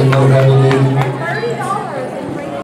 in you.